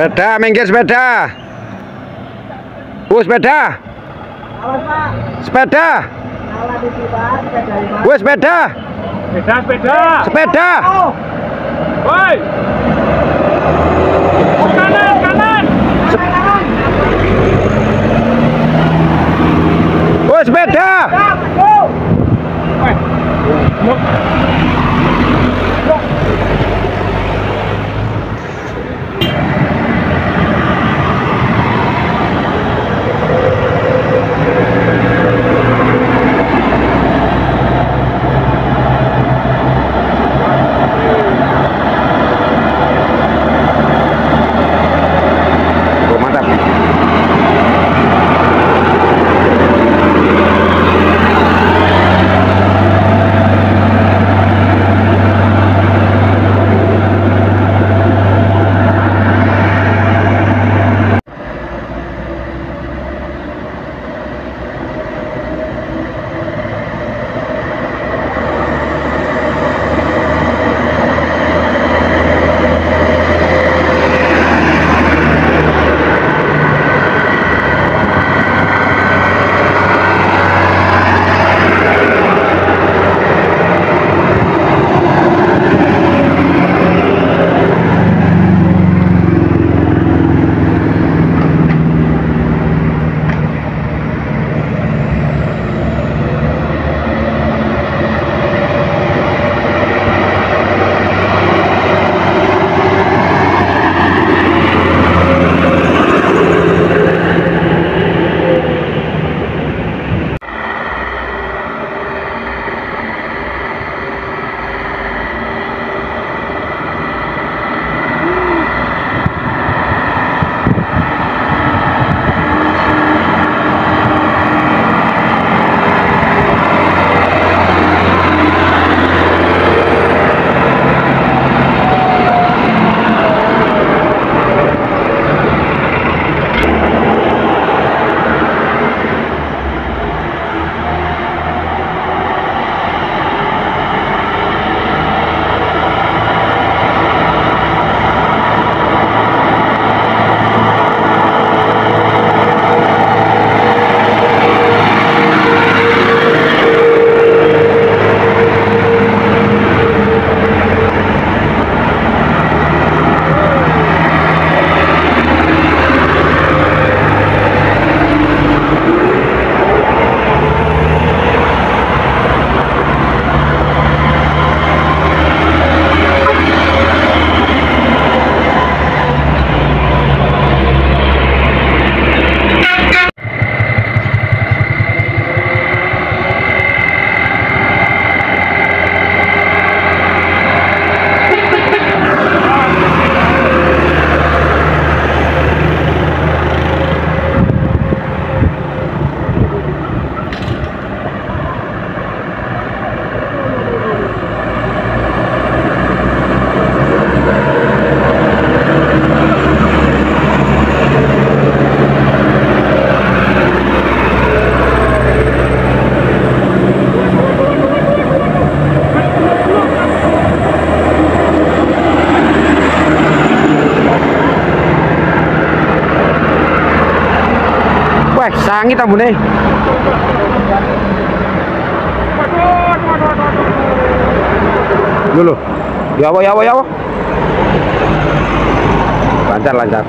Sepeda, minggir sepeda. Uh, sepeda. Sepeda. Pak. Sepeda sepeda. Sepeda, sepeda. Woi. Sangi. Ya apa ya apa ya apa. Lancar lancar.